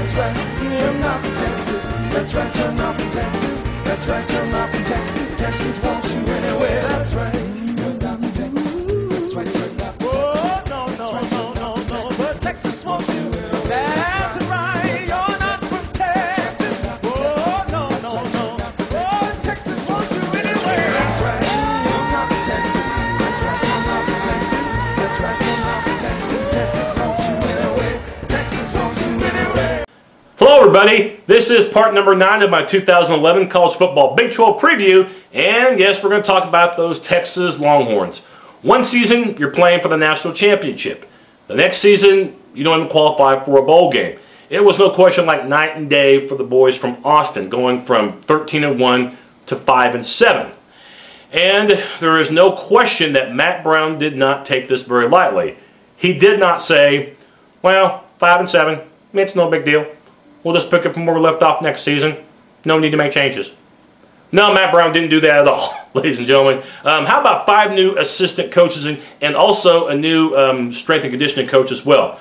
That's right, you're not from Texas. That's right, you're not from Texas. That's right, you're not from Texas. Texas wants you anyway. That's right, you're not from Texas. That's right, you're not from Texas. Oh, no, no, no, no, no, but Texas wants you. Everybody. This is part number nine of my 2011 College Football Big 12 preview. And yes, we're going to talk about those Texas Longhorns. One season, you're playing for the national championship. The next season, you don't even qualify for a bowl game. It was no question like night and day for the boys from Austin, going from 13 and 1 to 5 and 7. And there is no question that Mack Brown did not take this very lightly. He did not say, well, 5 and 7, it's no big deal. We'll just pick up from where we left off next season. No need to make changes. No, Mack Brown didn't do that at all, ladies and gentlemen. Um, how about five new assistant coaches and, and also a new um, strength and conditioning coach as well?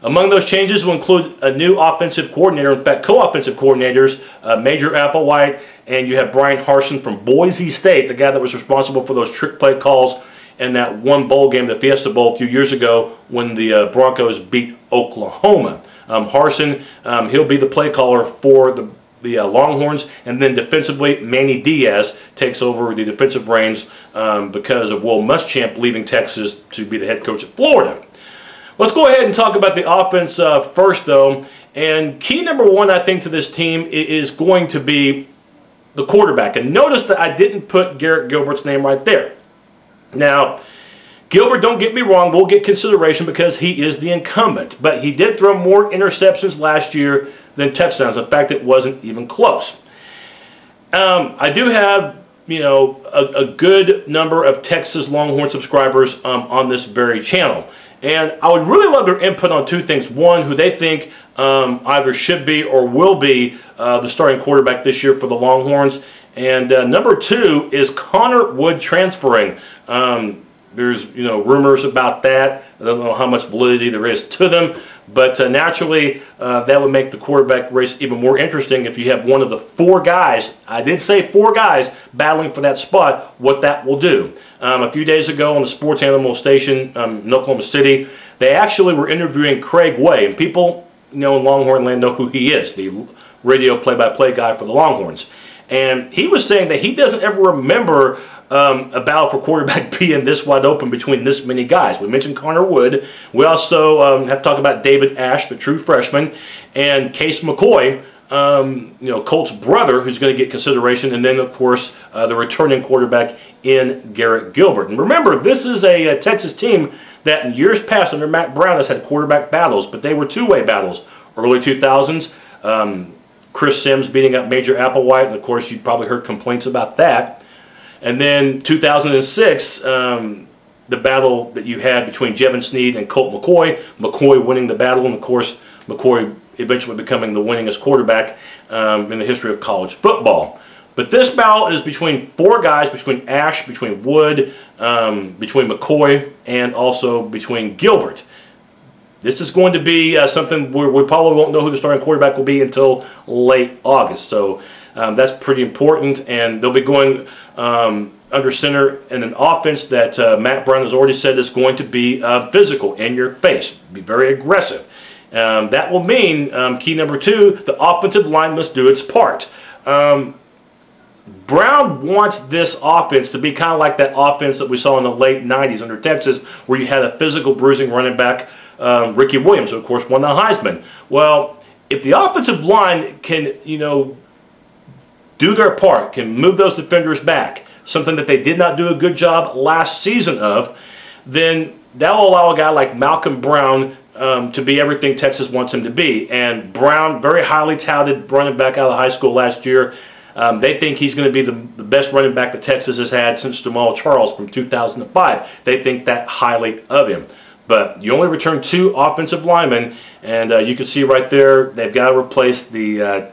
Among those changes will include a new offensive coordinator, in fact, co-offensive coordinators, uh, Major Applewhite, and you have Brian Harsin from Boise State, the guy that was responsible for those trick play calls in that one bowl game, the Fiesta Bowl, a few years ago when the uh, Broncos beat Oklahoma. Um, Harsin, um, he'll be the play caller for the, the uh, Longhorns, and then defensively, Manny Diaz takes over the defensive reins um, because of Will Muschamp leaving Texas to be the head coach at Florida. Let's go ahead and talk about the offense uh, first, though. And key number one, I think, to this team is going to be the quarterback. And notice that I didn't put Garrett Gilbert's name right there. Now, Gilbert, don't get me wrong, will get consideration because he is the incumbent. But he did throw more interceptions last year than touchdowns. In fact, it wasn't even close. Um, I do have, you know, a, a, good number of Texas Longhorn subscribers um, on this very channel. And I would really love their input on two things. One, who they think um, either should be or will be uh, the starting quarterback this year for the Longhorns. And uh, number two is Connor Wood transferring. Um, there's you know rumors about that. I don't know how much validity there is to them, but uh, naturally uh, that would make the quarterback race even more interesting if you have one of the four guys. I did say four guys battling for that spot. What that will do. Um, a few days ago on the Sports Animal station um, in Oklahoma City, they actually were interviewing Craig Way, and people you know in Longhorn land know who he is, the radio play-by-play -play guy for the Longhorns. And he was saying that he doesn't ever remember um, a battle for quarterback being this wide open between this many guys. We mentioned Connor Wood. We also um, have to talk about David Ash, the true freshman, and Case McCoy, um, you know, Colt's brother, who's going to get consideration, and then, of course, uh, the returning quarterback in Garrett Gilbert. And remember, this is a, a, Texas team that in years past under Mack Brown has had quarterback battles, but they were two-way battles. Early 2000s, um, Chris Simms beating up Major Applewhite, and of course, you probably heard complaints about that. And then 2006, um, the battle that you had between Jevan Snead and Colt McCoy, McCoy winning the battle, and of course, McCoy eventually becoming the winningest quarterback um, in the history of college football. But this battle is between four guys, between Ash, between Wood, um, between McCoy, and also between Gilbert. This is going to be uh, something where we probably won't know who the starting quarterback will be until late August. So um, that's pretty important, and they'll be going um, under center in an offense that uh, Mack Brown has already said is going to be uh, physical, in your face, be very aggressive. Um, that will mean, um, key number two, the offensive line must do its part. Um, Brown wants this offense to be kind of like that offense that we saw in the late 90s under Texas, where you had a physical bruising running back, um, Ricky Williams, who of course won the Heisman. Well, if the offensive line can, you know, do their part, can move those defenders back, something that they did not do a good job last season of, then that will allow a guy like Malcolm Brown um, to be everything Texas wants him to be. And Brown, very highly touted running back out of high school last year. Um, they think he's going to be the, the best running back that Texas has had since Jamaal Charles from 2005. They think that highly of him. But you only return two offensive linemen, and uh, you can see right there they've got to replace the uh,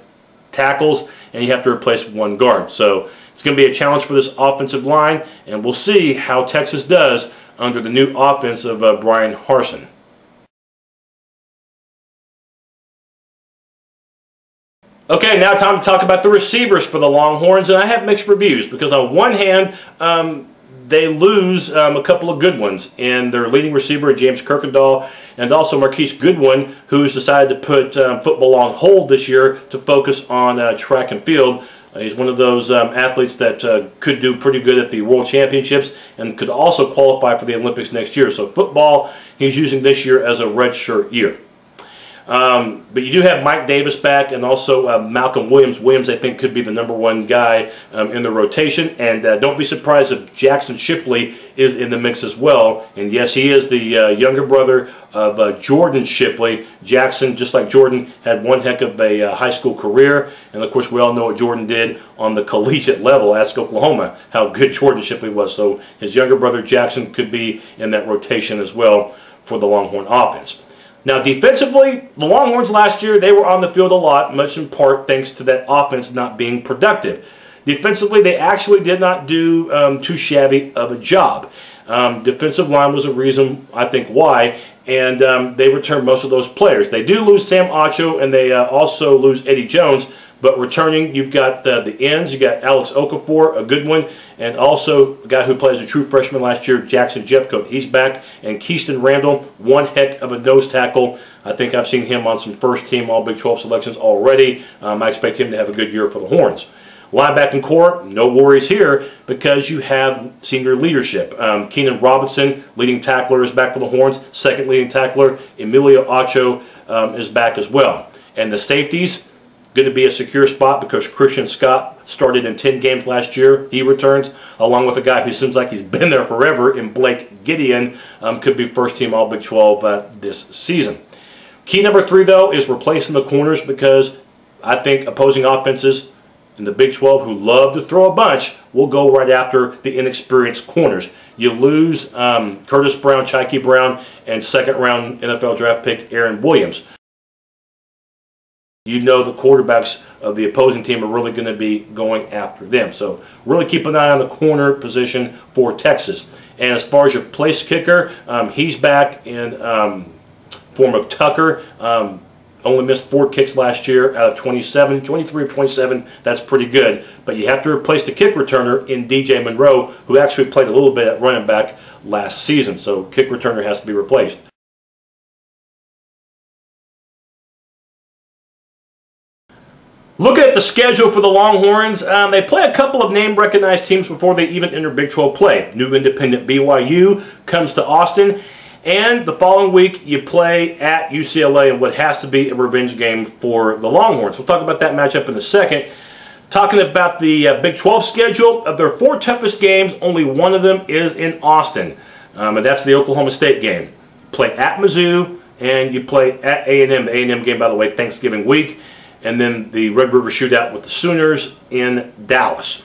tackles, and you have to replace one guard. So it's going to be a challenge for this offensive line, and we'll see how Texas does under the new offense of uh, Brian Harsin. Okay, now time to talk about the receivers for the Longhorns, and I have mixed reviews because on one hand, um, they lose um, a couple of good ones in their leading receiver, James Kirkendoll, and also Marquise Goodwin, who's decided to put um, football on hold this year to focus on uh, track and field. Uh, he's one of those um, athletes that uh, could do pretty good at the World Championships and could also qualify for the Olympics next year. So football, he's using this year as a redshirt year. Um, but you do have Mike Davis back and also uh, Malcolm Williams. Williams, I think, could be the number one guy um, in the rotation. And uh, don't be surprised if Jaxon Shipley is in the mix as well. And yes, he is the uh, younger brother of uh, Jordan Shipley. Jaxon, just like Jordan, had one heck of a uh, high school career. And of course, we all know what Jordan did on the collegiate level. Ask Oklahoma how good Jordan Shipley was. So his younger brother Jaxon could be in that rotation as well for the Longhorn offense. Now, defensively, the Longhorns last year, they were on the field a lot, much in part thanks to that offense not being productive. Defensively, they actually did not do um, too shabby of a job. Um, defensive line was a reason, I think, why, and um, they returned most of those players. They do lose Sam Acho, and they uh, also lose Eddie Jones, but returning, you've got uh, the ends. You've got Alex Okafor, a good one, and also a guy who plays a true freshman last year, Jackson Jeffcoat. He's back, and Kheeston Randall, one heck of a nose tackle. I think I've seen him on some first team All Big 12 selections already. Um, I expect him to have a good year for the Horns. Linebacking corps, no worries here because you have senior leadership. Um, Keenan Robinson, leading tackler, is back for the Horns. Second leading tackler, Emilio Acho, um, is back as well. And the safeties, going to be a secure spot because Christian Scott started in 10 games last year. He returns, along with a guy who seems like he's been there forever in Blake Gideon, um, could be first team All Big 12 uh, this season. Key number three, though, is replacing the corners because I think opposing offenses in the Big 12 who love to throw a bunch will go right after the inexperienced corners. You lose um, Curtis Brown, Chykie Brown, and second round NFL draft pick Aaron Williams you know the quarterbacks of the opposing team are really going to be going after them. So really keep an eye on the corner position for Texas. And as far as your place kicker, um, he's back in um, form of Tucker. Um, only missed four kicks last year out of 27, 23 of 27. That's pretty good. But you have to replace the kick returner in DJ Monroe, who actually played a little bit at running back last season. So kick returner has to be replaced. Looking at the schedule for the Longhorns, um, they play a couple of name-recognized teams before they even enter Big 12 play. New independent BYU comes to Austin, and the following week you play at UCLA in what has to be a revenge game for the Longhorns. We'll talk about that matchup in a second. Talking about the uh, Big 12 schedule, of their four toughest games, only one of them is in Austin, um, and that's the Oklahoma State game. Play at Mizzou, and you play at A&M. The A&M game, by the way, Thanksgiving week and then the Red River Shootout with the Sooners in Dallas.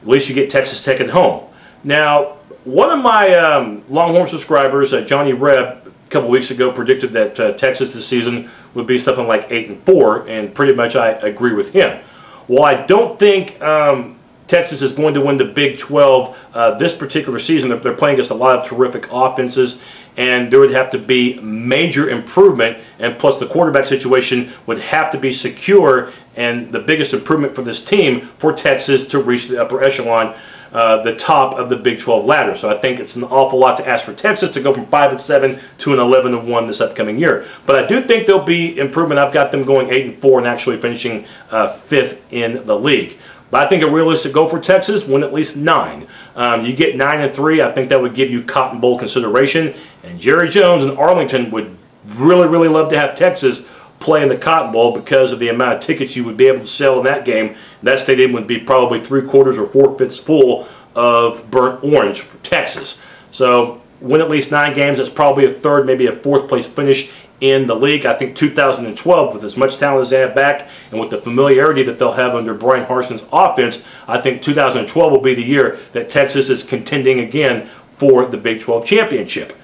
At least you get Texas Tech at home. Now, one of my um, Longhorn subscribers, uh, Johnny Reb, a couple weeks ago predicted that uh, Texas this season would be something like 8 and 4, and pretty much I agree with him. Well, I don't think um, Texas is going to win the Big 12 uh, this particular season. They're playing against a lot of terrific offenses, and there would have to be major improvement, and plus the quarterback situation would have to be secure, and the biggest improvement for this team for Texas to reach the upper echelon, uh, the top of the Big 12 ladder. So I think it's an awful lot to ask for Texas to go from 5 and 7 to an 11 and 1 this upcoming year. But I do think there'll be improvement. I've got them going 8 and 4 and actually finishing uh, fifth in the league. But I think a realistic goal for Texas, win at least nine. Um, you get nine and three, I think that would give you Cotton Bowl consideration. And Jerry Jones and Arlington would really, really love to have Texas play in the Cotton Bowl because of the amount of tickets you would be able to sell in that game. That stadium would be probably three quarters or four fifths full of burnt orange for Texas. So win at least nine games. That's probably a third, maybe a fourth place finish in the league. I think 2012, with as much talent as they have back and with the familiarity that they'll have under Brian Harsin's offense, I think 2012 will be the year that Texas is contending again for the Big 12 championship.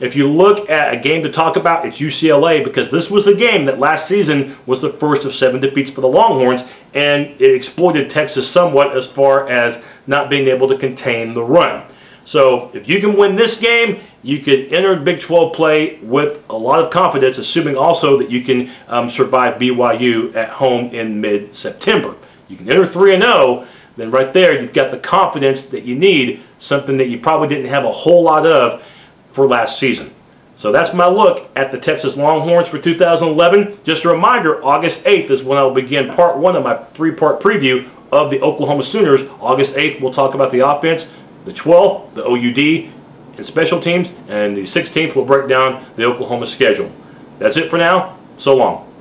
If you look at a game to talk about, it's UCLA because this was the game that last season was the first of seven defeats for the Longhorns, and it exploited Texas somewhat as far as not being able to contain the run. So if you can win this game, you could enter Big 12 play with a lot of confidence, assuming also that you can um, survive BYU at home in mid-September. You can enter 3-0, then right there you've got the confidence that you need, something that you probably didn't have a whole lot of for last season. So that's my look at the Texas Longhorns for 2011. Just a reminder, August 8th is when I will begin part one of my three-part preview of the Oklahoma Sooners. August 8th, we'll talk about the offense. The 12th, the OUD and special teams. And the 16th, we'll break down the Oklahoma schedule. That's it for now. So long.